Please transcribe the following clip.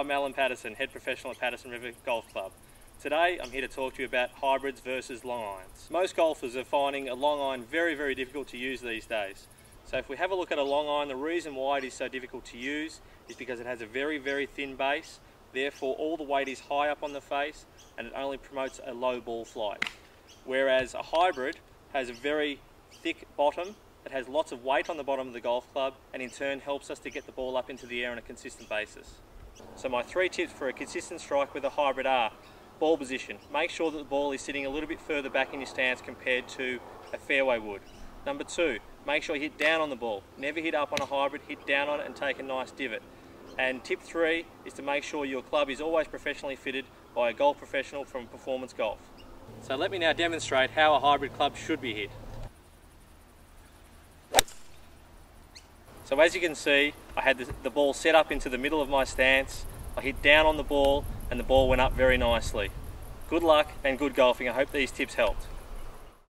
I'm Alan Patterson, head professional at Patterson River Golf Club. Today I'm here to talk to you about hybrids versus long irons. Most golfers are finding a long iron very, very difficult to use these days. So if we have a look at a long iron, the reason why it is so difficult to use is because it has a very, very thin base, therefore all the weight is high up on the face and it only promotes a low ball flight. Whereas a hybrid has a very thick bottom it has lots of weight on the bottom of the golf club and in turn helps us to get the ball up into the air on a consistent basis. So my three tips for a consistent strike with a hybrid are ball position. Make sure that the ball is sitting a little bit further back in your stance compared to a fairway wood. Number two, make sure you hit down on the ball. Never hit up on a hybrid, hit down on it and take a nice divot. And tip three is to make sure your club is always professionally fitted by a golf professional from Performance Golf. So let me now demonstrate how a hybrid club should be hit. So as you can see, I had the, ball set up into the middle of my stance. I hit down on the ball and the ball went up very nicely. Good luck and good golfing. I hope these tips helped.